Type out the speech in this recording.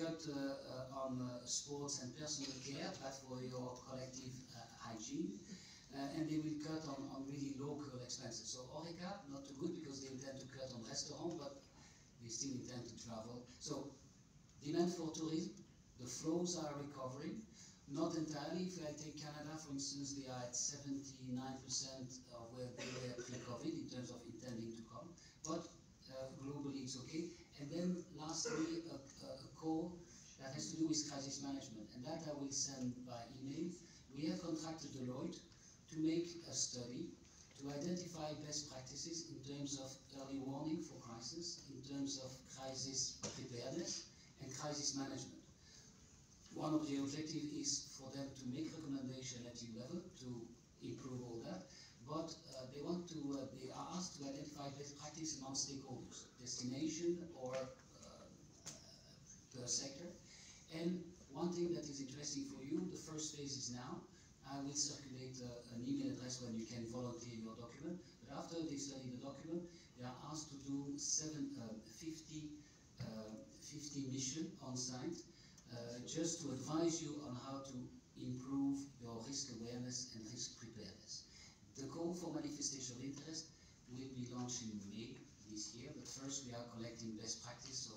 cut uh, on uh, sports and personal care, but for your collective uh, hygiene. And they will cut on, on really local expenses. So Horeca, not too good because they intend to cut on restaurant, but they still intend to travel. So demand for tourism, the flows are recovering. Not entirely. If I take Canada, for instance, they are at 79% of where they were pre-COVID in terms of intending to come. But uh, globally, it's okay. And then lastly, that has to do with crisis management. And that I will send by email. We have contracted Deloitte to make a study to identify best practices in terms of early warning for crisis, in terms of crisis preparedness and crisis management. One of the objectives is for them to make recommendation at EU level to improve all that, but uh, they want to, uh, they are asked to identify best practice among stakeholders, destination or uh, per sector. And one thing that is interesting for you, the first phase is now. I will circulate uh, an email address when you can volunteer your document. But after they study the document, they are asked to do seven, uh, 50, uh, 50 mission on site uh, just to advise you on how to improve your risk awareness and risk preparedness. The call for manifestation of interest will be launched in May this year, but first we are collecting best practice,